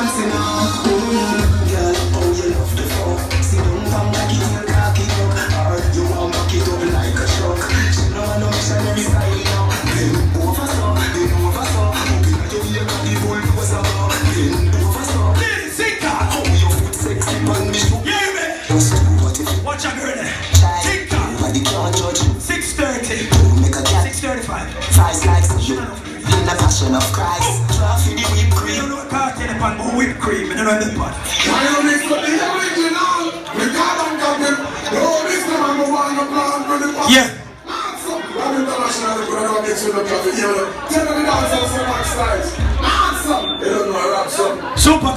girl, how oh, oh, you love the fuck? Sit down from back it till cock it up. Or you want back it up like a truck. She know I know missionary style now. Bend over so, bend over so. Open up your ear, the whole was a bar. Bend over so. How your foot sexy me. Just do what you. Watch out, girl. Tick tock. nobody can judge you. 630. Make a cat 635. fries like you. In the passion of Christ. What party in the pan, but whipped cream. You know the pot. Why you mix up the original? We got them coming. No, this time I'm going to plan for the pop. Yeah. I'm international, but I don't mix with the coffee. You know, tell them the dance on so much styles. Awesome. They don't know I rap some. Super.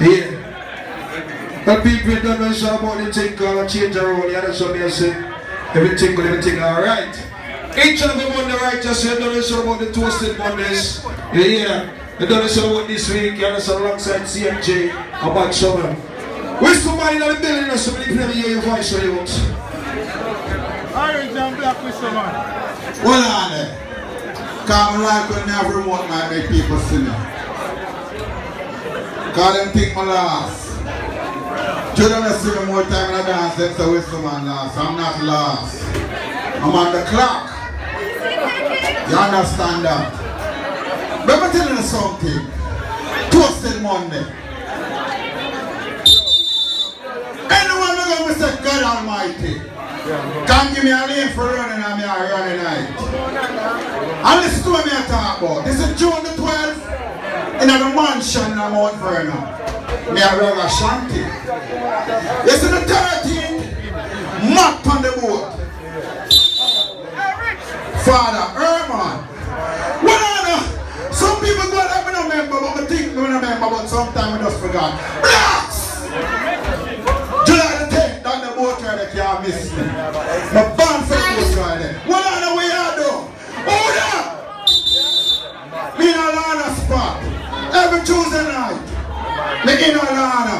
Big. Yeah. The people don't know so about the thing called a change role. Yeah, that's what they say. Everything good, everything alright. Each of them on the righteous, you don't know so about the toasted Mondays. Yeah, yeah. You don't know so about this week, you understand, alongside CMJ, about summer. With somebody in the building, so many people hear your voice or you want. Orange and black with some man. Hold on there. Come like when I remote might make people me. Cause them think my last. Don't see me more time in a dance than with some man last. I'm not lost. I'm on the clock. You understand that? Let me tell you something. Toasted Monday. Anyone who going to say God Almighty. Can't give me a lane for running and me a running night. And listen to what me I talk about. This is June the 12th in a mansion in Mount Vernon. Me a run a shanty. This is the 13th, map on the boat. Father Herman. Well, I some people go that me no remember, but I think me remember, but sometimes I just forgot. Blacks! July the 10th, down the boat ride, they can't miss me. Me in Alana.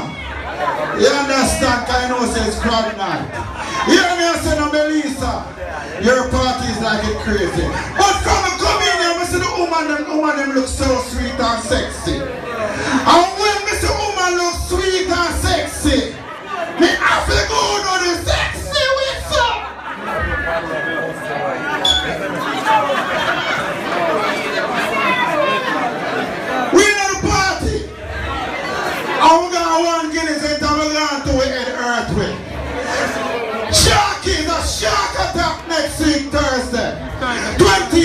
You understand? I know it's crowd night. Say no Melissa. Your party is like it crazy. But from a come in here, see the woman them, woman them look so sweet and sexy. And when see woman look sweet and sexy, me have to go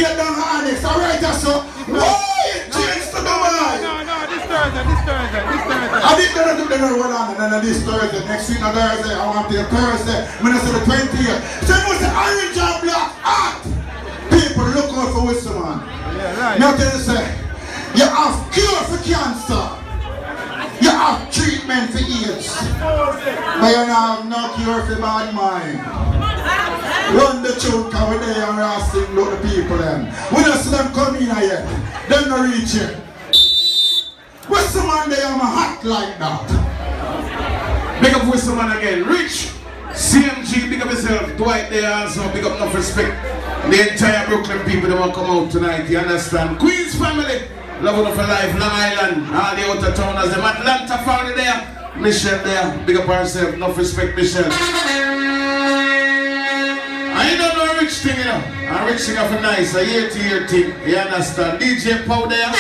28 down Onyx. Alright, so why it changed to Dubai? No, no, this Thursday, this Thursday, this Thursday. I didn't gonna do the hold on and then this Thursday, next week on Thursday, I want to Thursday, say the 20th. So it was the orange and black art. People look out for wisdom man. Yeah, right. Now tell you say, you have cure for cancer. Have treatment for AIDS. But you have no cure for bad mind. Run the truth over there and asking look the people them. We don't see them come in yet. Them not reach here. What's the man they am hot like that? Big up Wisdom Man again. Rich, CMG, big up yourself. Dwight there also, big up enough respect. The entire Brooklyn people that want to come out tonight, you understand? Queens family, love of for life, Long Island, all the outer towners, them Atlanta family there. Michelle there, big up herself, enough respect, Michelle. I done no rich thing, you know. A rich thing of a nice, a year to year thing, you understand? DJ Pow there.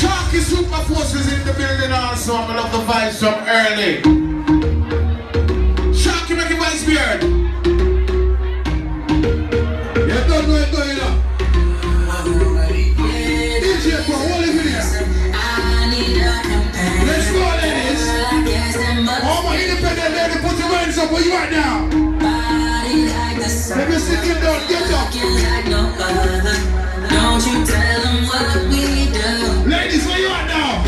Sharky Superforce is in the building also. I love the vibes from early. Your hands up where you are now. Let me sit you down, get up. Don't you tell them what we do. Ladies, where you are now?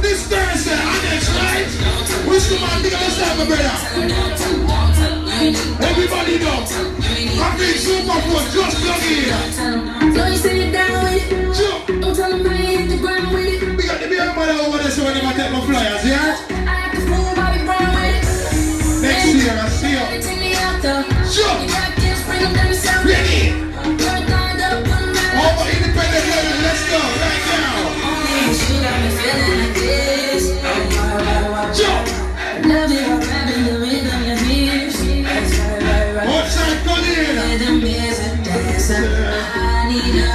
This Thursday, on next night. Wish the man, big up yourself, my brother. Everybody know. I think Superforce just plug in. Don't you sit down with it. Sure. Don't tell them I ain't the ground with it. We got the beer mother over there, so when they take my flyers, yeah?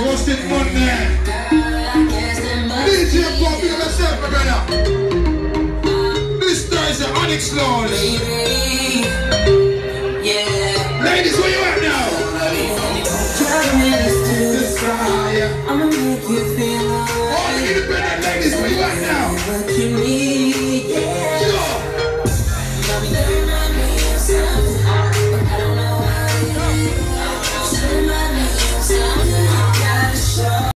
What's the fun there? DJ Bob, you yourself, my brother. This Thursday, Onyx Lord. Ladies, where you at now? I'ma make you feel like All the independent ladies, where you at now?